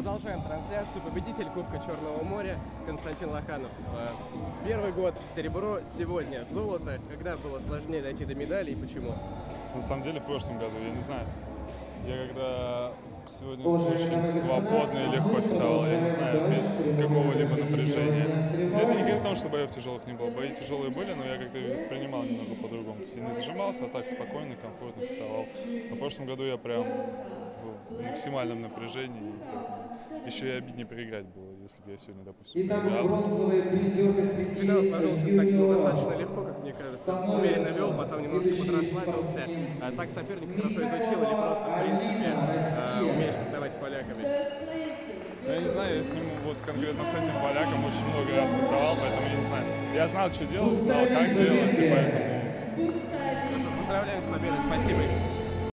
Продолжаем трансляцию. Победитель Кубка Черного моря Константин Лоханов. Э, Первый год серебро, сегодня золото. Когда было сложнее дойти до медали и почему? На самом деле в прошлом году, я не знаю. Я когда сегодня очень свободно и легко фехтовал, я не знаю, без какого-либо напряжения. Это не говорит о том, что боев тяжелых не было. Бои тяжелые были, но я как-то воспринимал немного по-другому. То есть я не зажимался, а так спокойно, комфортно фехтовал. Но в прошлом году я прям максимальном напряжении. Еще и обиднее проиграть было, если бы я сегодня, допустим, Итак, проиграл. Когда сложился так ну, достаточно легко, как мне кажется. Уверенно вел, потом немножко подрасслабился. А так соперник хорошо изучил или просто, в принципе, э, умеешь фехтовать с поляками? Ну, я не знаю, я с ним вот конкретно с этим поляком очень много раз фехтовал, поэтому я не знаю. Я знал, что делать, знал, как делать, и поэтому Поздравляем с победой, спасибо.